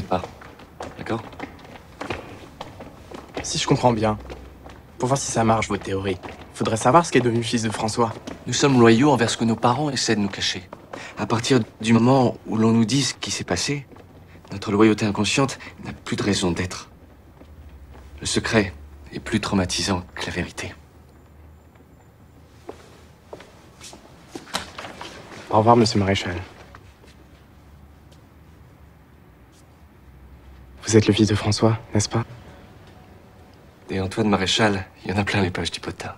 t'inquiète pas. D'accord? Si je comprends bien, pour voir si ça marche, votre théorie, faudrait savoir ce qu'est devenu le fils de François. Nous sommes loyaux envers ce que nos parents essaient de nous cacher. À partir du moment où l'on nous dit ce qui s'est passé, notre loyauté inconsciente n'a plus de raison d'être. Le secret est plus traumatisant que la vérité. Au revoir, monsieur Maréchal. Vous êtes le fils de François, n'est-ce pas? Des Antoine Maréchal, il y en a plein les pages du potin.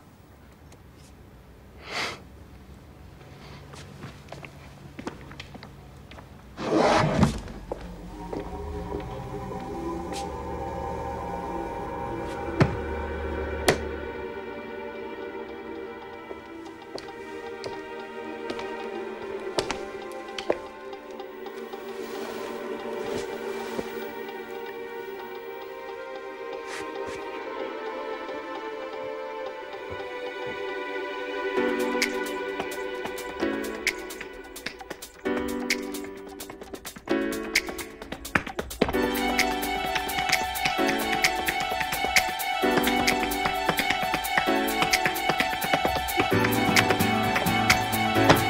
Bye.